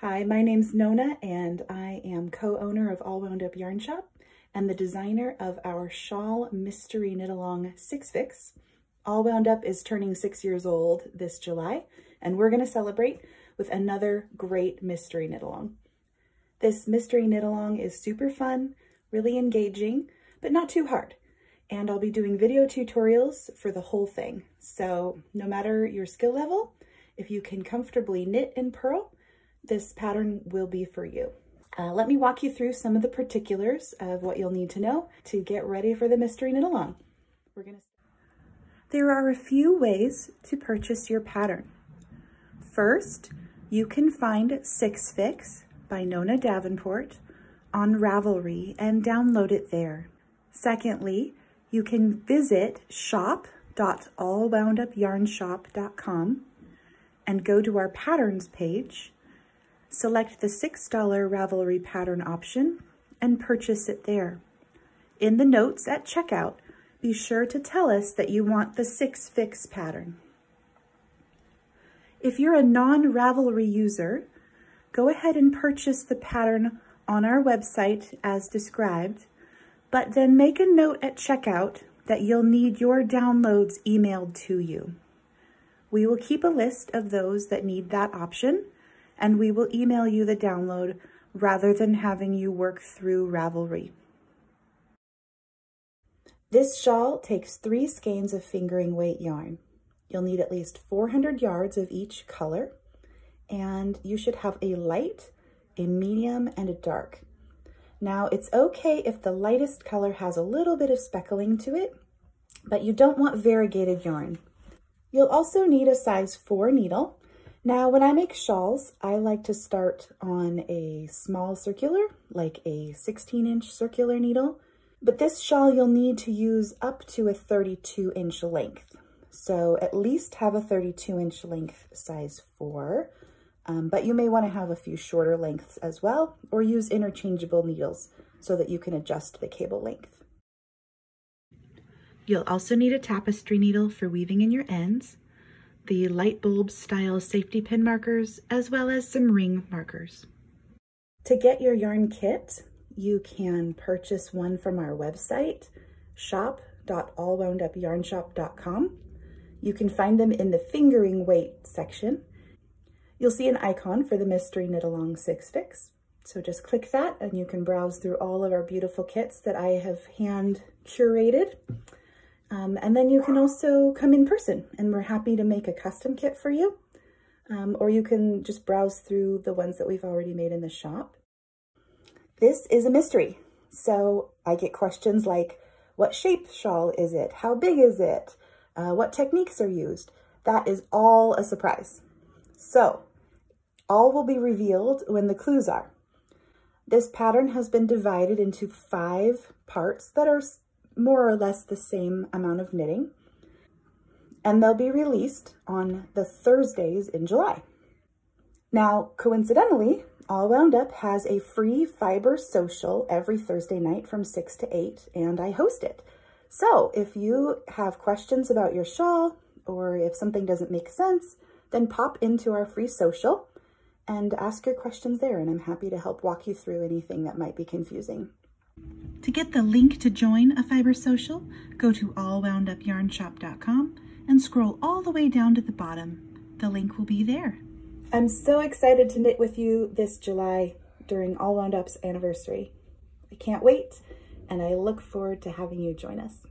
Hi, my name's Nona and I am co-owner of All Wound Up Yarn Shop and the designer of our shawl mystery knit along Six Fix. All Wound Up is turning six years old this July and we're gonna celebrate with another great mystery knit along. This mystery knit along is super fun, really engaging, but not too hard. And I'll be doing video tutorials for the whole thing. So no matter your skill level, if you can comfortably knit and purl, this pattern will be for you. Uh, let me walk you through some of the particulars of what you'll need to know to get ready for the mystery knit along. We're gonna. There are a few ways to purchase your pattern. First, you can find Six Fix by Nona Davenport on Ravelry and download it there. Secondly, you can visit shop.allwoundupyarnshop.com and go to our patterns page Select the $6 Ravelry pattern option and purchase it there. In the notes at checkout, be sure to tell us that you want the Six Fix pattern. If you're a non-Ravelry user, go ahead and purchase the pattern on our website as described, but then make a note at checkout that you'll need your downloads emailed to you. We will keep a list of those that need that option and we will email you the download rather than having you work through Ravelry. This shawl takes three skeins of fingering weight yarn. You'll need at least 400 yards of each color, and you should have a light, a medium, and a dark. Now, it's okay if the lightest color has a little bit of speckling to it, but you don't want variegated yarn. You'll also need a size 4 needle, now, when I make shawls, I like to start on a small circular, like a 16 inch circular needle, but this shawl you'll need to use up to a 32 inch length. So at least have a 32 inch length size four, um, but you may wanna have a few shorter lengths as well, or use interchangeable needles so that you can adjust the cable length. You'll also need a tapestry needle for weaving in your ends, the light bulb style safety pin markers, as well as some ring markers. To get your yarn kit, you can purchase one from our website, shop.allwoundupyarnshop.com. You can find them in the fingering weight section. You'll see an icon for the Mystery Knit Along Six Fix. So just click that and you can browse through all of our beautiful kits that I have hand curated. Um, and then you can also come in person and we're happy to make a custom kit for you. Um, or you can just browse through the ones that we've already made in the shop. This is a mystery. So I get questions like, what shape shawl is it? How big is it? Uh, what techniques are used? That is all a surprise. So all will be revealed when the clues are. This pattern has been divided into five parts that are more or less the same amount of knitting. And they'll be released on the Thursdays in July. Now, coincidentally, All Wound Up has a free fiber social every Thursday night from 6 to 8, and I host it. So if you have questions about your shawl, or if something doesn't make sense, then pop into our free social and ask your questions there, and I'm happy to help walk you through anything that might be confusing. To get the link to join a Fiber Social, go to allwoundupyarnshop.com and scroll all the way down to the bottom. The link will be there. I'm so excited to knit with you this July during All Wound Up's anniversary. I can't wait, and I look forward to having you join us.